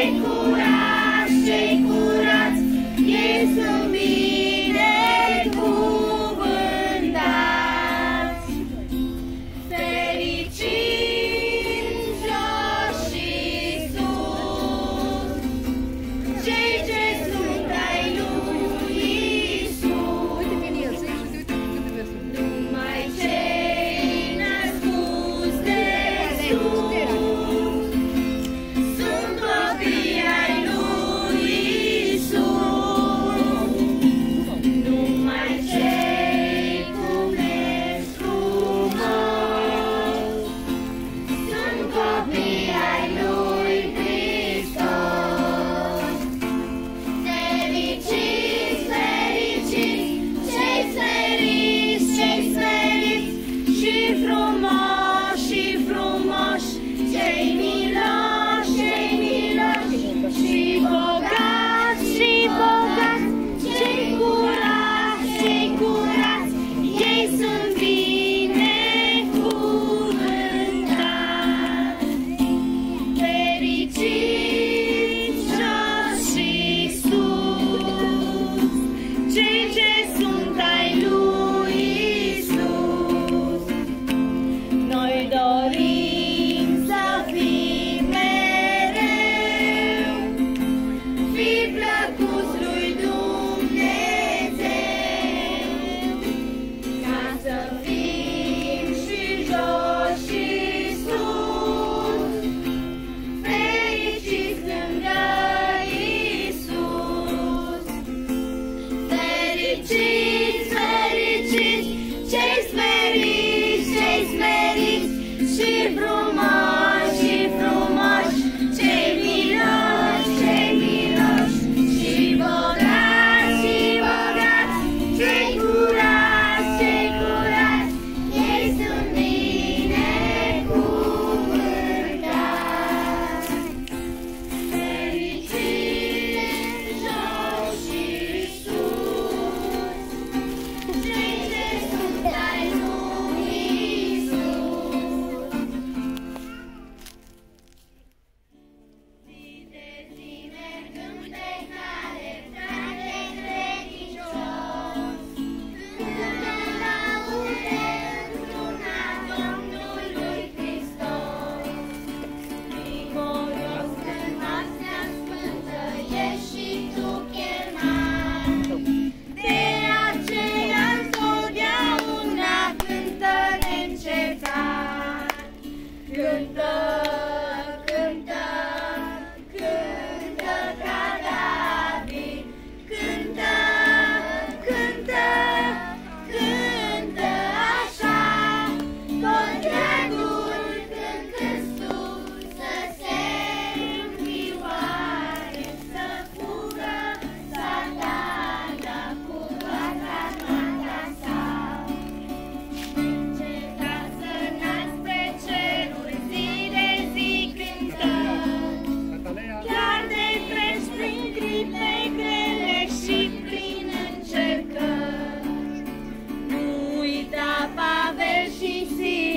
Hey, Kuna!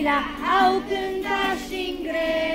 La au cânta și în.